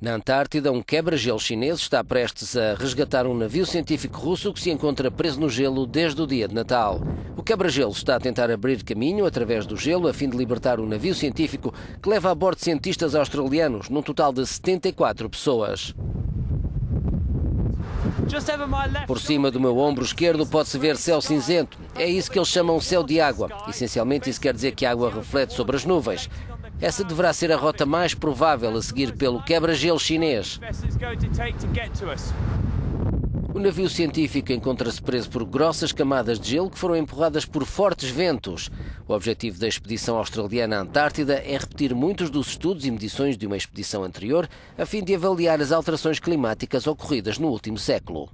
Na Antártida, um quebra-gelo chinês está prestes a resgatar um navio científico russo que se encontra preso no gelo desde o dia de Natal. O quebra-gelo está a tentar abrir caminho através do gelo a fim de libertar o navio científico que leva a bordo cientistas australianos, num total de 74 pessoas. Por cima do meu ombro esquerdo pode-se ver céu cinzento. É isso que eles chamam céu de água. Essencialmente, isso quer dizer que a água reflete sobre as nuvens. Essa deverá ser a rota mais provável a seguir pelo quebra-gelo chinês. O navio científico encontra-se preso por grossas camadas de gelo que foram empurradas por fortes ventos. O objetivo da expedição australiana à Antártida é repetir muitos dos estudos e medições de uma expedição anterior, a fim de avaliar as alterações climáticas ocorridas no último século.